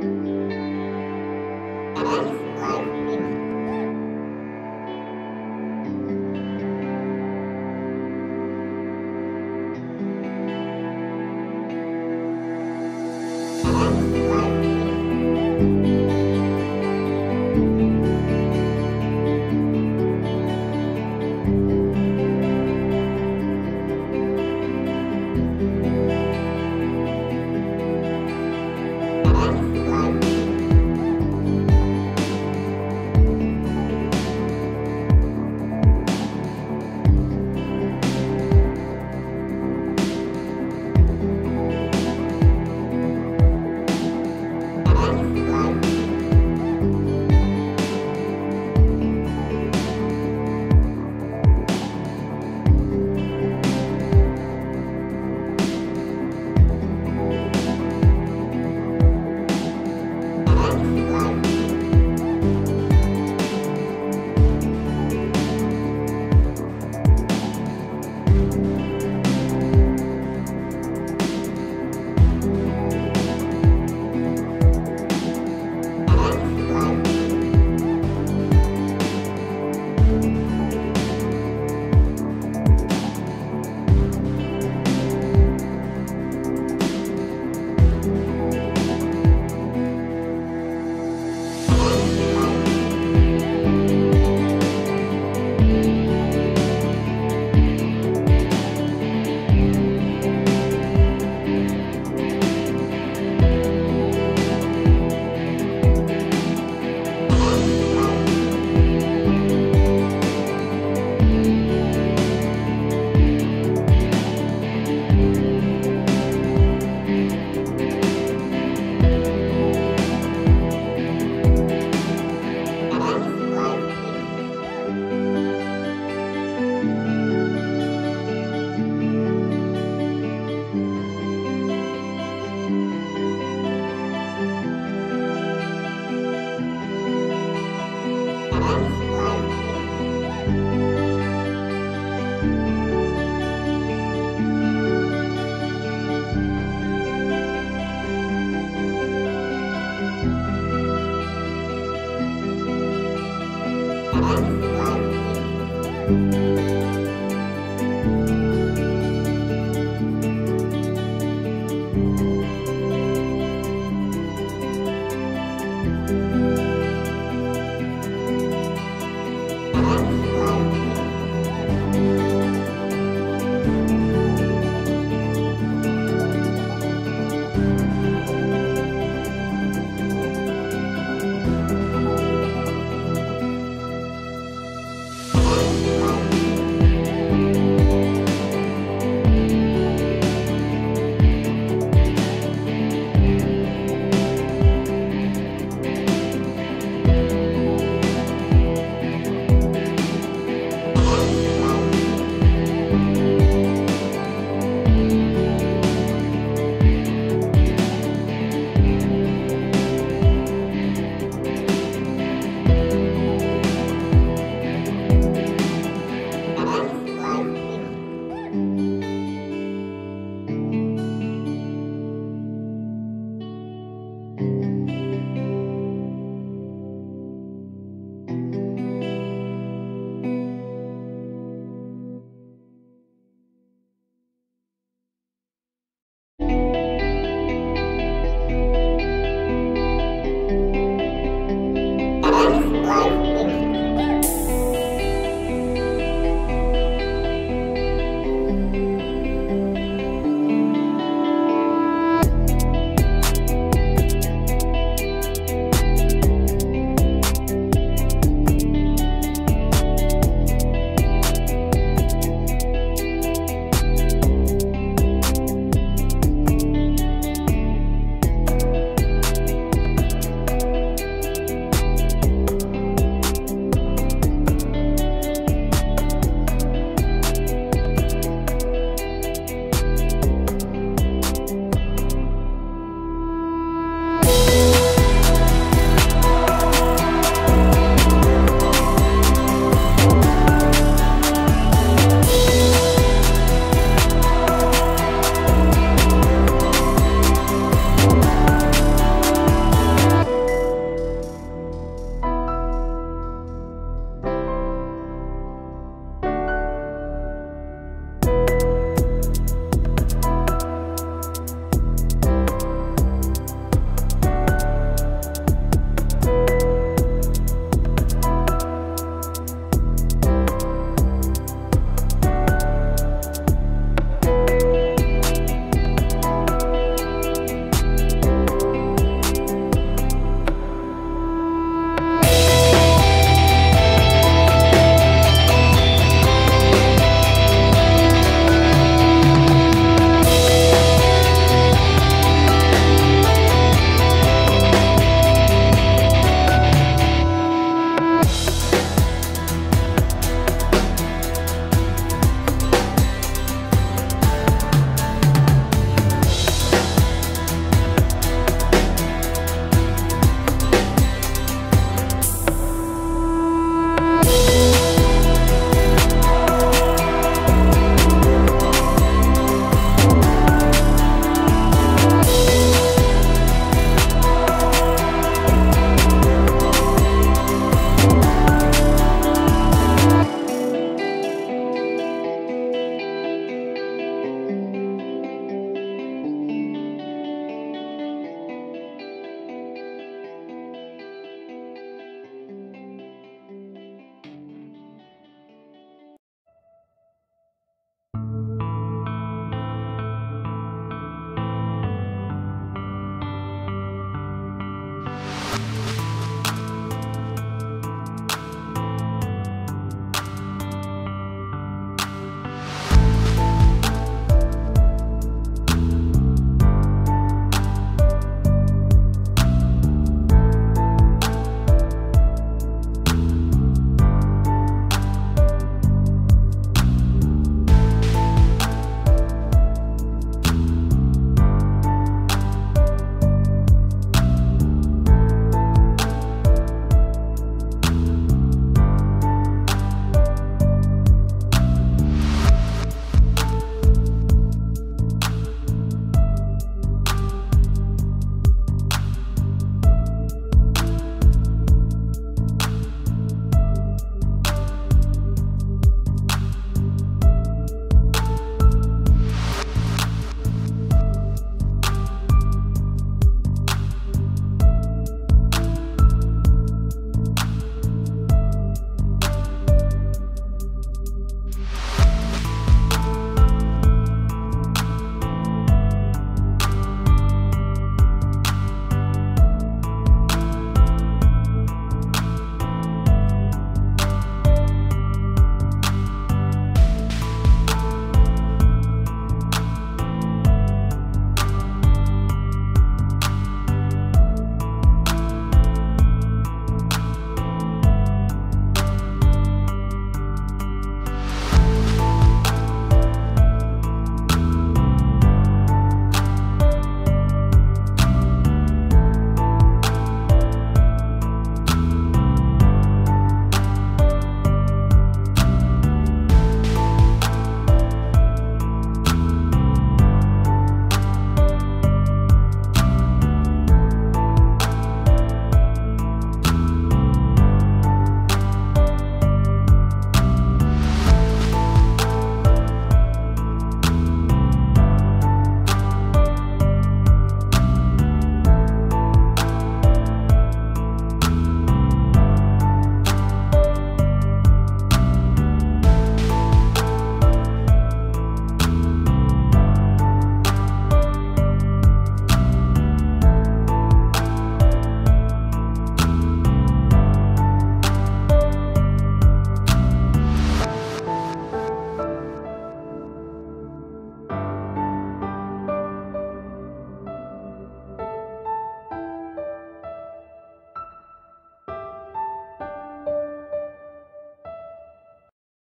Música